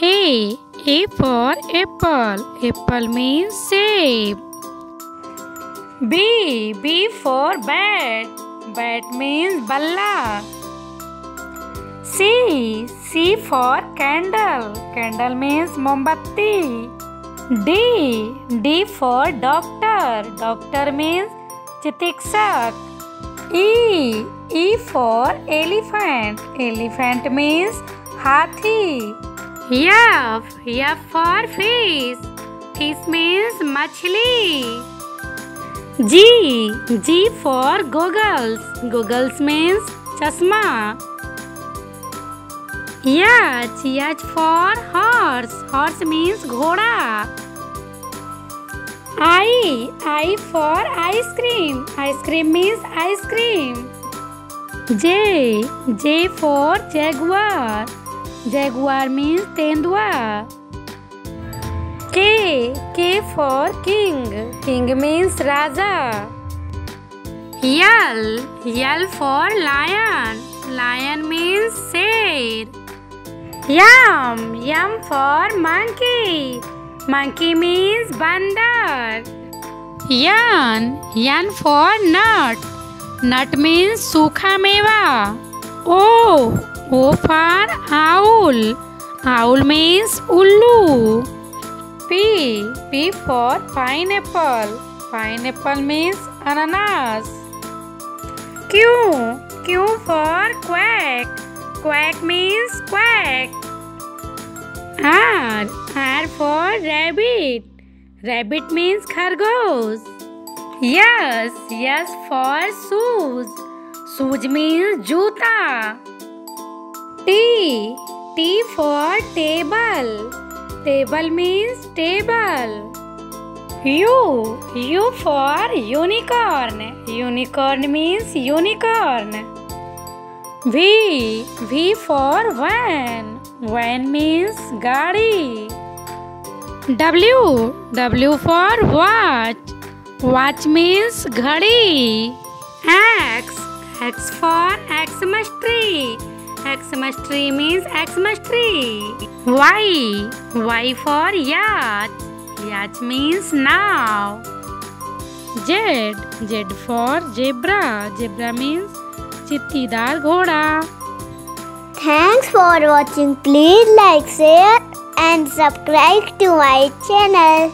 A A for apple. Apple means save. B. B for bat. Bat means balla. C. C for candle. Candle means mombatti. D. D for doctor. Doctor means chitiksak. E. E for elephant. Elephant means hathi. F. F for fish. Fish means machli. G. G for goggles. Goggles means chasma. H. H for horse. Horse means ghoda. I. I for ice cream. Ice cream means ice cream. J. J for jaguar. Jaguar means tendua. K. K for king. King means raja. L. L for lion. Lion means sher. Yum. Yum for monkey. Monkey means bandar. Yan. Yan for nut. Nut means सूखा मेवा. O. O for owl. Owl means ullu. P. P for pineapple. Pineapple means ananas. Q. Q for quack. Quack means quack. R. R for rabbit. Rabbit means khargosh. Yes. Yes for shoes. Shoes means juta. T. T for table. Table means table. U. U for unicorn. Unicorn means unicorn. V. V for van. Van means gaadi. W. W for watch. Watch means घड़ी. X. X for Xmas tree. Xmas tree means Xmas tree Y Y for yacht yacht means now Z Z for zebra zebra means चित्तीदार घोड़ा thanks for watching please like share and subscribe to my channel